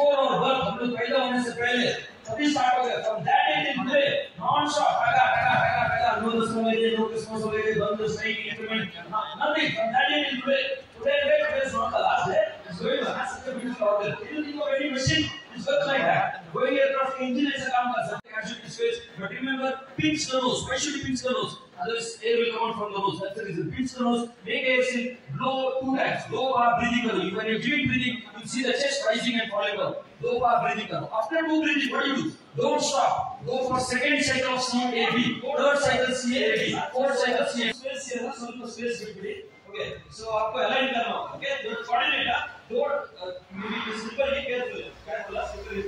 Before और birth हम लोग पैदा होने से पहले तभी स्टार्ट हो गया from that day till today non stop टगा टगा टगा टगा नो दसमो मेरे नो क्रिसमस होवे बंद strike increment nothing from that day till today today today today is not the last day it's going to have such a beautiful order you don't think of any machine it's works like that going across the engine ऐसा काम कर सकते हैं actually this way but remember pinch the nose why should you pinch the nose otherwise air will come out from the nose that's the reason pinch the nose make air in blow two times blow bar breathing करो when you're doing breathing you see the chest rising and falling down blow bar breathing करो after two breathing what do you do don't stop go for second cycle of C A B third cycle C A B fourth cycle C A B space here ना ಸ್ವಲ್ಪ space बिटवी okay so आपको align करना होगा okay don't coordinate हाँ don't uh, maybe the slipper he careful careful हाँ slipper he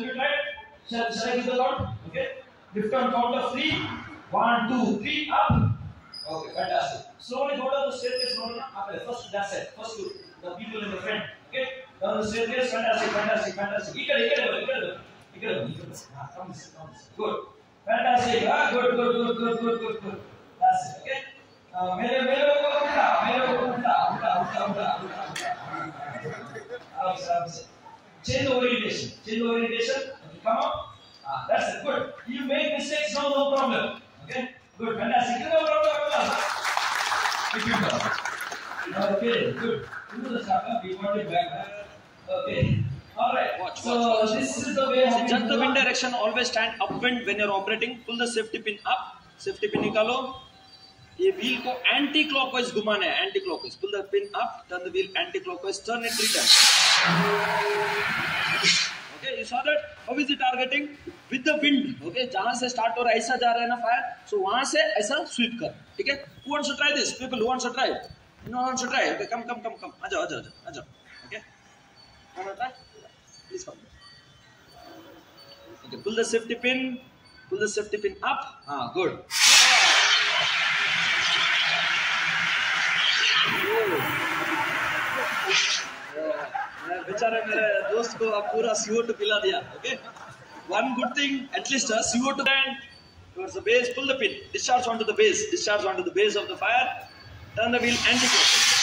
We try shall shall I give the count okay lift on count of 3 1 2 3 up okay fantastic slowly go down the staircase slowly okay first that's it first you the people in the front okay down the staircase fantastic fantastic fantastic ikade ikade ikade ikade ah come come good fantastic ah good good good good good good good that's it okay uh, मेरे मेरे change the orientation change the orientation okay, come on ah that's it good you make mistakes no no problem okay good fantastic no problem keep it up okay good do the start we want it back huh? okay all right Watch, so watch, watch. this watch. is the way we Just the wind direction, always stand upwind when you're operating. Pull the safety pin up. Safety pin निकालो. ये wheel को anti clockwise घुमाना है anticlockwise pull the pin up turn the wheel anticlockwise turn it three times okay you saw that how is it targeting with the wind okay जहाँ से start हो रहा है ऐसा जा रहा है ना फायर सो वहाँ से ऐसा स्वीप कर ठीक है? Who wants to try this people who wants to try you know wants to try okay come come come come आ जाओ आ जाओ आ जाओ okay want to try please come Okay, pull the safety pin. Pull the safety pin up. Ah, good. बेचारे मेरे दोस्त को आप पूरा CO2 पिला दिया okay one good thing at least CO2 and towards the base pull the pin discharge onto the base discharge onto the base of the fire turn the wheel anti-clockwise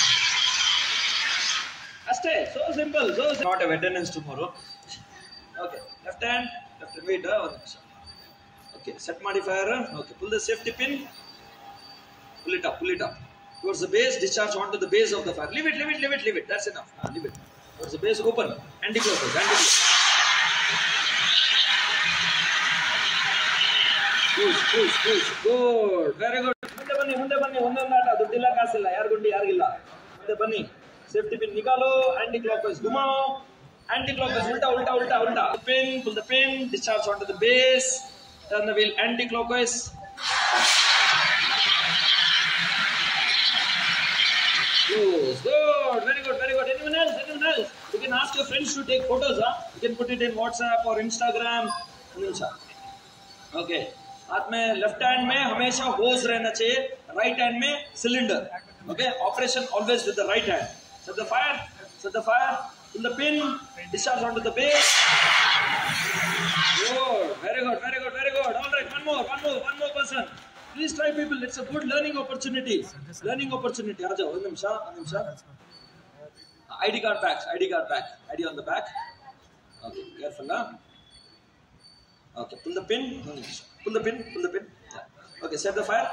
ಅಷ್ಟೇ so simple so simple. not a attendance tomorrow okay left hand left hand wait uh, ಒಂದು ನಿಮಿಷ okay set modifier okay pull the safety pin pull it up pull it up towards the base discharge onto the base of the fire leave it leave it leave it leave it that's enough ah, leave it What's the base open? Anticlockwise. Anticlockwise. Push, push, push. Good. Very good. ಮುಂದೆ ಬನ್ನಿ ಮುಂದೆ ಬನ್ನಿ ಒಂದೊಂದು ಆಟ ದುಡ್ಡಿಲ್ಲ ಕಾಸಿಲ್ಲ ಯಾರು ಗುಂಡಿ ಯಾರಿಗಿಲ್ಲ ಮುಂದೆ ಬನ್ನಿ ಸೇಫ್ಟಿ ಪಿನ್ ನಿಕಾಲು ಆಂಟಿ ಕ್ಲಾಕ್ ವೈಸ್ ಗುಮಾವ್ ಆಂಟಿ ಕ್ಲಾಕ್ ವೈಸ್ ಉಲ್ಟಾ ಉಲ್ಟಾ ಉಲ್ಟಾ ಉಲ್ಟಾ pin pull the pin discharge on to the base turn the wheel anticlockwise Good. Good. Very good. Very good. Anyone else? Else? You can ask your friends to take photos. Huh? You can put it in WhatsApp or Instagram. Okay हाथ में left hand में हमेशा hose रहना चाहिए right hand में cylinder okay operation always with the right hand set the fire set the fire pull the pin discharge onto the base good very good very good very good all right one more one more one more person please try people it's a good learning opportunity learning opportunity आ जाओ एक निमिष एक ID card back back, card back on the back. Okay, careful now. Okay, pull the pin. Pull the pin. Pull the pin. Okay, set the fire.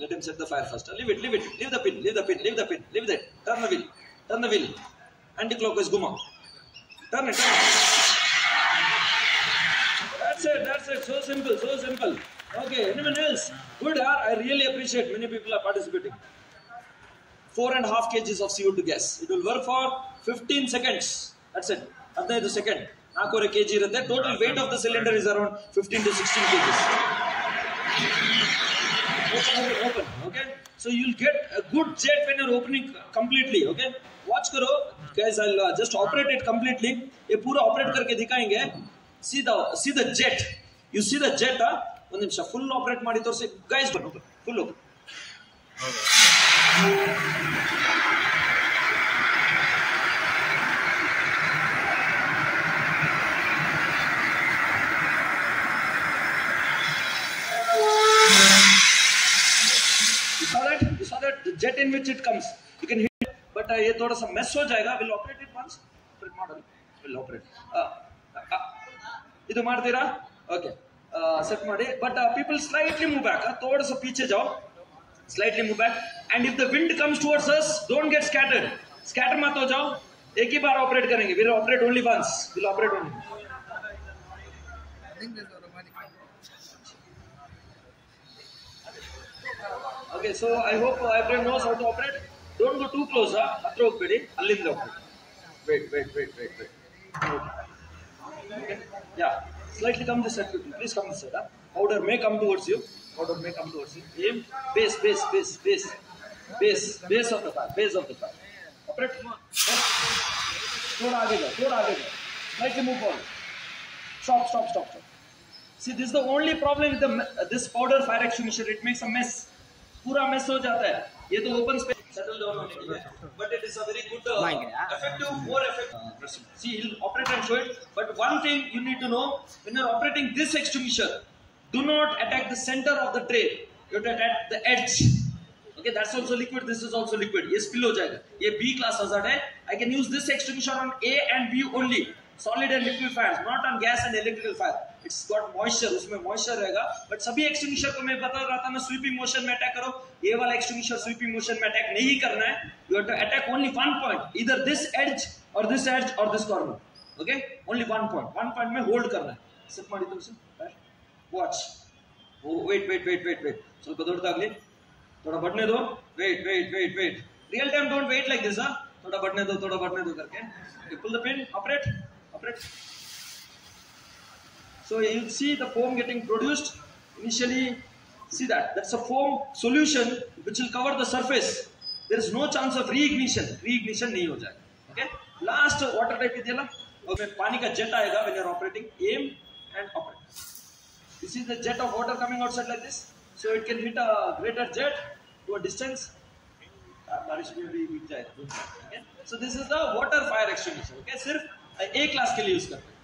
let him set the fire first. Leave it, leave it, leave the pin, leave the pin, leave the pin, leave that. Turn the wheel, turn the wheel. Anti-clockwise guma. Turn it, turn it. That's it, that's it. So simple, so simple. Okay, anyone else? Good, I really appreciate many people are participating. four and a half kgs of CO2 gas. It will work for 15 seconds. That's it. That's the second. Now, K G ಇರುತ್ತೆ total weight of the cylinder is around fifteen to sixteen K Gs open okay so you'll get a good jet when you're opening completely okay watch karo guys i'll uh, just operate it completely ye pura operate karke dikhayenge see the see the jet you see the jet ah Huh? full operate guys, ಮಾಡಿ open. Guys ಬನ್ನಿ full jet in which it comes. You can hit, but uh, ये थोड़ा सा mess हो जाएगा. We'll operate it once. Print model. We'll operate. ಇದು ಮಾಡ್ತೀರಾ okay set ಮಾಡಿ but people slightly move back ಥೋಡ ಸ ಪೀಚೆ ಜಾವ್ slightly move back and if the wind comes towards us don't get scattered scatter मत हो जाओ एक ही बार ऑपरेट करेंगे we'll operate only once we'll operate only Okay, so I hope uh, everyone knows how to operate. Don't go too close, huh? ಹತ್ರ ಹೋಗ್ಬೇಡಿ ಅಲ್ಲಿಂದ ಹೋಗ್ಬೇಡಿ wait wait wait wait wait okay yeah slightly come this side people please come this side huh? powder may come towards you powder may come towards you aim base base base of the car base of the car operate थोड़ा आगे जाओ थोड़ा आगे जाओ like move on stop stop stop stop see this the only problem with this powder fire extinguisher it makes a mess पूरा mess हो जाता है। ये तो ओपन स्पेस सेटल डाउन होने के लिए but it is a very good effective more effective see he operate and show it but one thing you need to know when you are operating this extinguisher do not attack the centre of the tray you to attack the edge Okay, that's also liquid. This is also liquid. ये spill हो जाएगा. ये B class hazard है. I can use this extinguisher on A and B only. Solid and liquid fires, not on gas and electrical fire. It's got moisture. उसमें moisture रहेगा. But सभी extinguisher को मैं बता रहा था ना sweeping motion में attack करो. ये वाला extinguisher sweeping motion में attack नहीं करना है. You have to attack only one point. Either this edge or this edge or this corner. Okay? Only one point. One point में hold करना है. Sit ಮಾಡಿ तुमसे. Watch. Oh, wait, wait, wait, wait, wait. ಸ್ವಲ್ಪ ದೊಡ್ಡದಾಗ್ಲಿ. थोड़ा बढ़ने दो। Wait wait wait wait real time don't wait like this थोड़ा बढ़ने दो, थोड़ा बढ़ने दो करके। Pull the pin operate operate so you see the foam getting produced initially see that that's a foam solution which will cover the surface there is no chance of reignition reignition नहीं हो जाएगा okay last water type की देना okay पानी का jet आएगा when you are operating aim and operate this is the jet of water coming outside like this so it can hit a greater jet to a distance uh, बारिश में भी मिट जाएगा okay? so this is the water fire extinguisher okay सिर्फ ए class के लिए use करते हैं